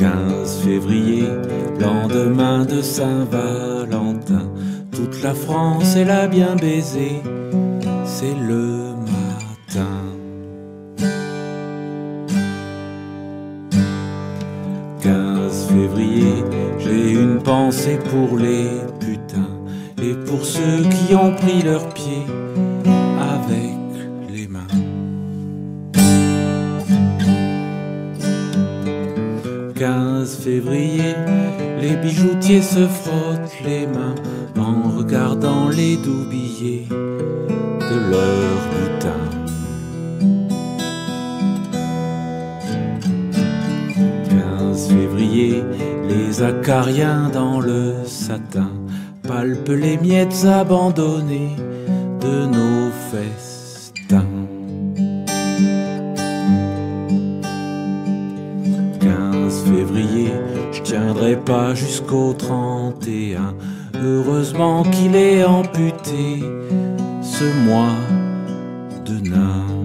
15 février, lendemain de Saint-Valentin, toute la France est là bien baisée, c'est le matin. 15 février, j'ai une pensée pour les putains et pour ceux qui ont pris leurs pieds 15 février, les bijoutiers se frottent les mains en regardant les doux billets de leur butin. 15 février, les acariens dans le satin palpent les miettes abandonnées de nos festins. Je tiendrai pas jusqu'au 31. Heureusement qu'il est amputé ce mois de nain.